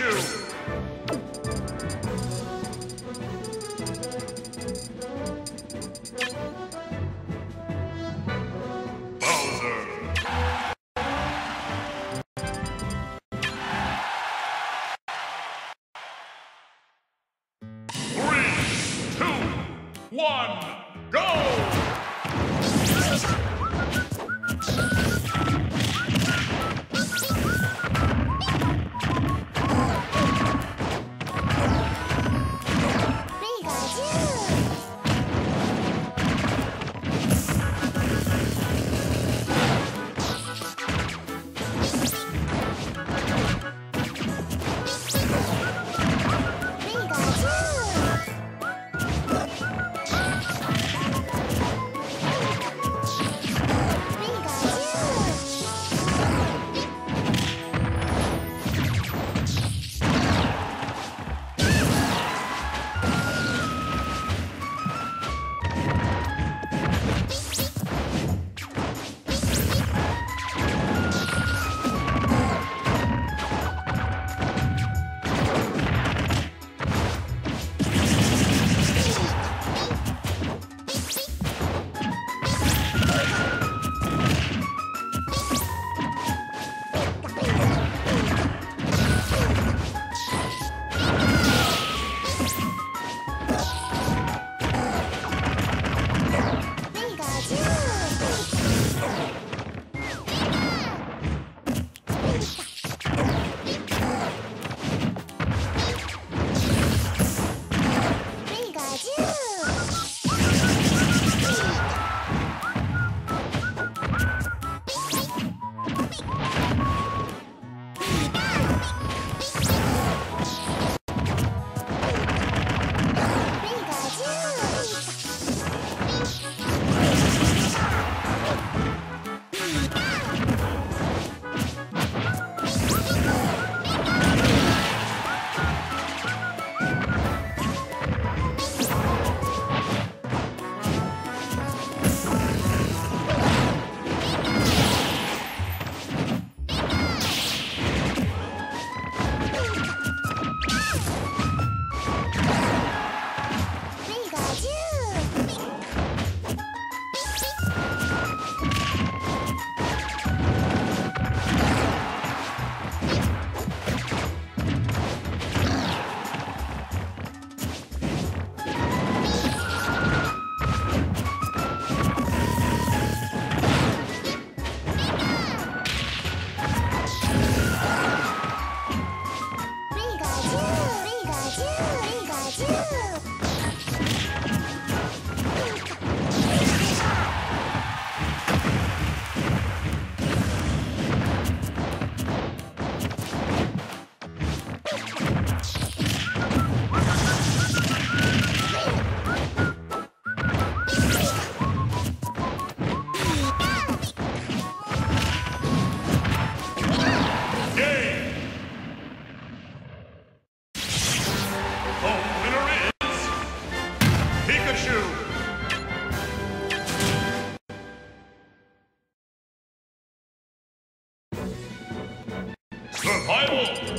Two, one, go! Survival!